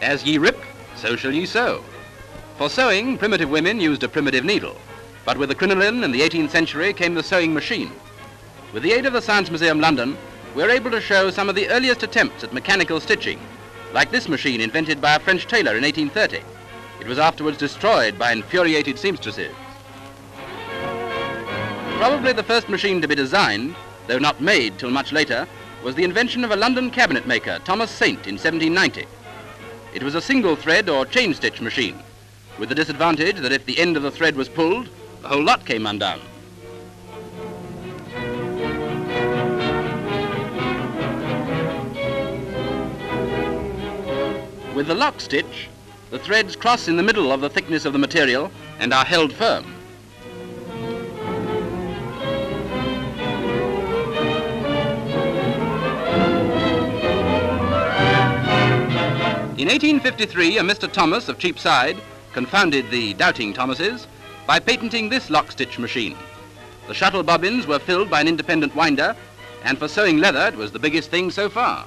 As ye rip, so shall ye sew. For sewing, primitive women used a primitive needle, but with the crinoline in the 18th century came the sewing machine. With the aid of the Science Museum London, we're able to show some of the earliest attempts at mechanical stitching, like this machine invented by a French tailor in 1830. It was afterwards destroyed by infuriated seamstresses. Probably the first machine to be designed, though not made till much later, was the invention of a London cabinet maker, Thomas Saint, in 1790. It was a single thread or chain stitch machine, with the disadvantage that if the end of the thread was pulled, the whole lot came undone. With the lock stitch, the threads cross in the middle of the thickness of the material and are held firm. In 1853, a Mr. Thomas of Cheapside confounded the doubting Thomases by patenting this lock stitch machine. The shuttle bobbins were filled by an independent winder, and for sewing leather, it was the biggest thing so far.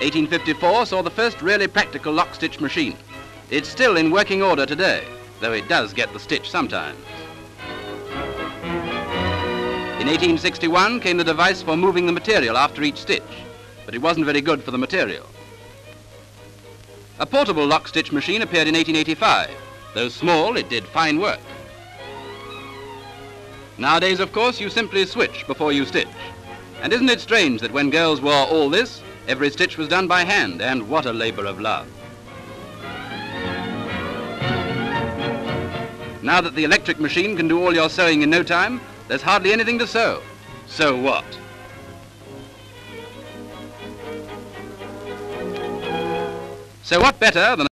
1854 saw the first really practical lock stitch machine. It's still in working order today, though it does get the stitch sometimes. In 1861 came the device for moving the material after each stitch, but it wasn't very good for the material. A portable lock stitch machine appeared in 1885. Though small, it did fine work. Nowadays, of course, you simply switch before you stitch. And isn't it strange that when girls wore all this, every stitch was done by hand, and what a labor of love. Now that the electric machine can do all your sewing in no time, there's hardly anything to sew. So what? So what better than